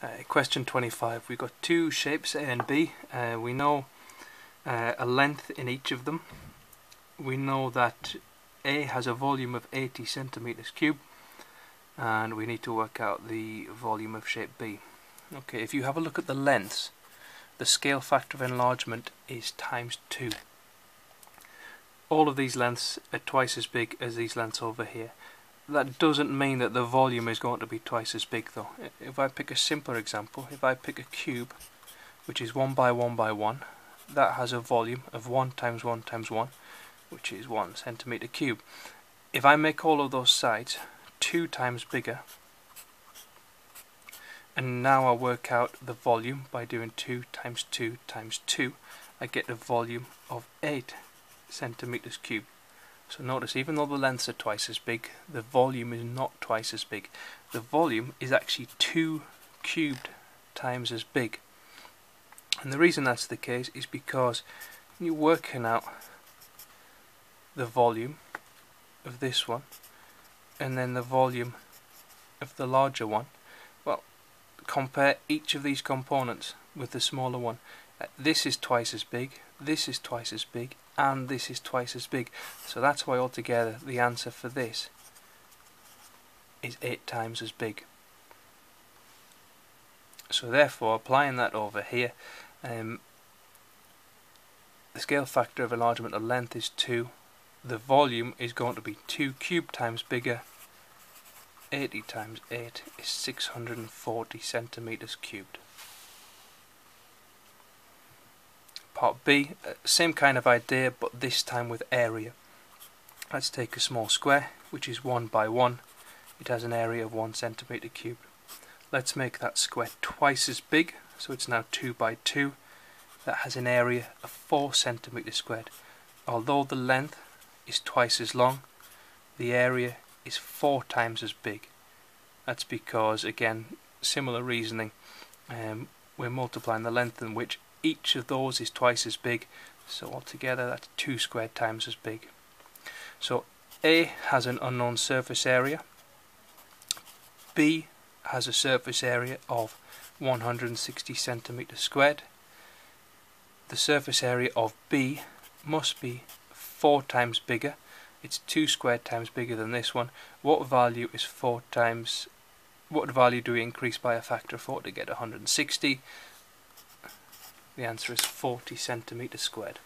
Uh, question 25. We've got two shapes A and B. Uh, we know uh, a length in each of them. We know that A has a volume of 80 centimeters cubed and we need to work out the volume of shape B. Okay, if you have a look at the lengths, the scale factor of enlargement is times 2. All of these lengths are twice as big as these lengths over here. That doesn't mean that the volume is going to be twice as big though. If I pick a simpler example, if I pick a cube which is 1 by 1 by 1, that has a volume of 1 times 1 times 1, which is 1 centimeter cube. If I make all of those sides 2 times bigger, and now I work out the volume by doing 2 times 2 times 2, I get a volume of 8 centimeters cubed. So notice even though the lengths are twice as big, the volume is not twice as big. The volume is actually 2 cubed times as big. And the reason that's the case is because you're working out the volume of this one and then the volume of the larger one. Well, compare each of these components with the smaller one. This is twice as big, this is twice as big, and this is twice as big. So that's why altogether the answer for this is 8 times as big. So therefore, applying that over here, um, the scale factor of enlargement of length is 2. The volume is going to be 2 cubed times bigger. 80 times 8 is 640 centimeters cubed. Part B, uh, same kind of idea but this time with area. Let's take a small square which is 1 by 1. It has an area of 1 centimeter cubed. Let's make that square twice as big so it's now 2 by 2. That has an area of 4 centimetre squared. Although the length is twice as long, the area is 4 times as big. That's because, again, similar reasoning, um, we're multiplying the length in which each of those is twice as big so altogether that's 2 squared times as big. So A has an unknown surface area. B has a surface area of 160 centimeters squared. The surface area of B must be 4 times bigger. It's 2 squared times bigger than this one. What value is 4 times what value do we increase by a factor of 4 to get 160 the answer is 40 centimeters squared.